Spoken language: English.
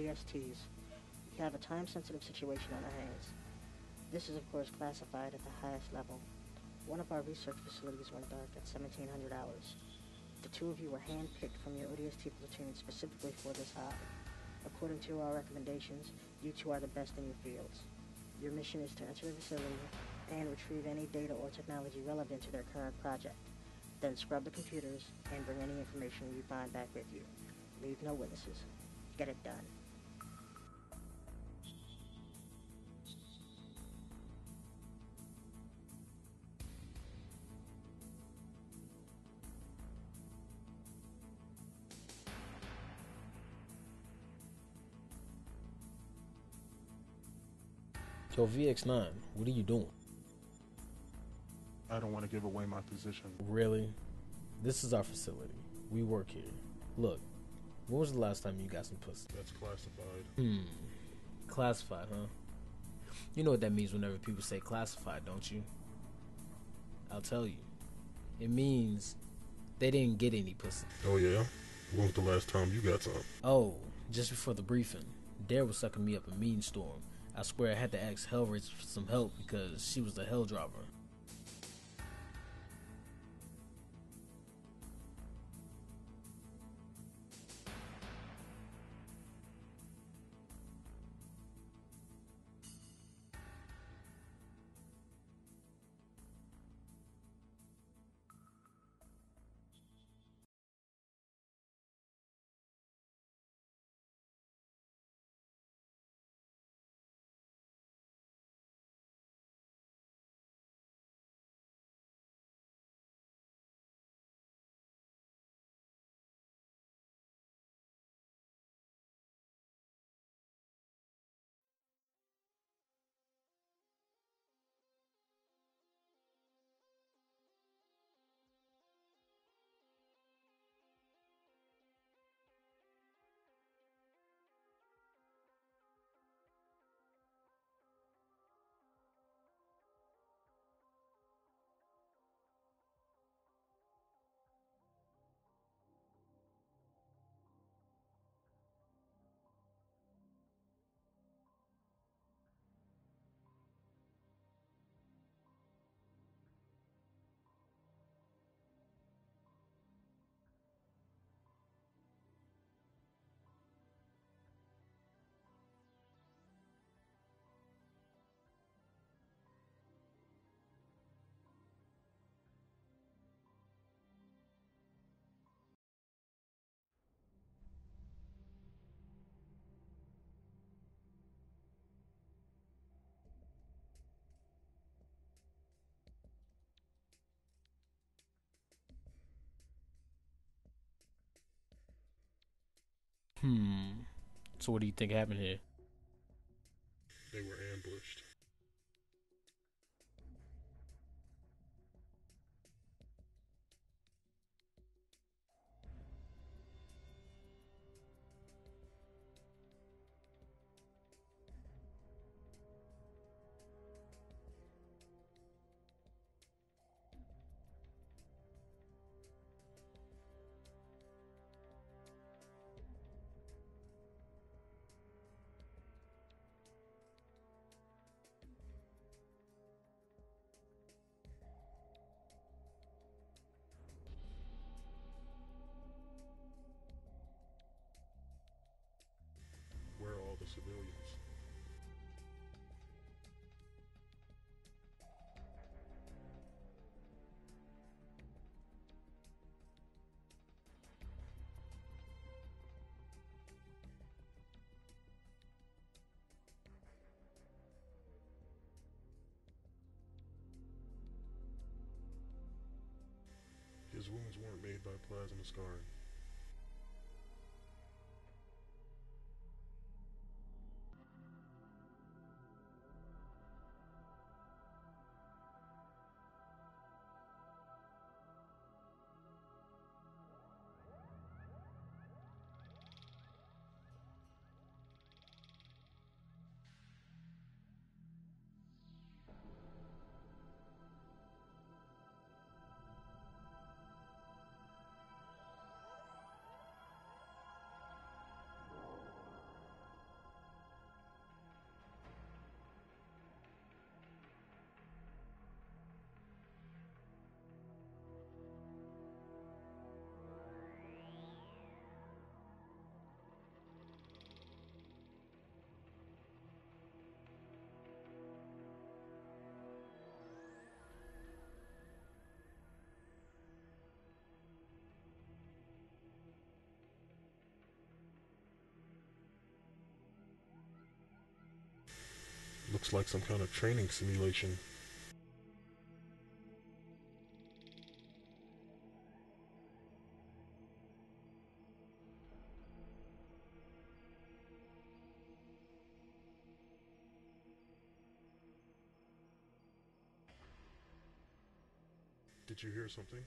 ODSTs, you have a time-sensitive situation on our hands. This is, of course, classified at the highest level. One of our research facilities went dark at 1700 hours. The two of you were handpicked from your ODST platoon specifically for this high. According to our recommendations, you two are the best in your fields. Your mission is to enter the facility and retrieve any data or technology relevant to their current project. Then scrub the computers and bring any information you find back with you. Leave no witnesses. Get it done. Yo, VX9, what are you doing? I don't want to give away my position. Really? This is our facility. We work here. Look, when was the last time you got some pussy? That's classified. Hmm. Classified, huh? You know what that means whenever people say classified, don't you? I'll tell you. It means they didn't get any pussy. Oh, yeah? When was the last time you got some? Oh, just before the briefing, Dare was sucking me up a mean storm. I swear I had to ask Hellraiser for some help because she was the hell driver. Hmm. So what do you think happened here? They were ambushed. By plasma scarring. Looks like some kind of training simulation. Did you hear something?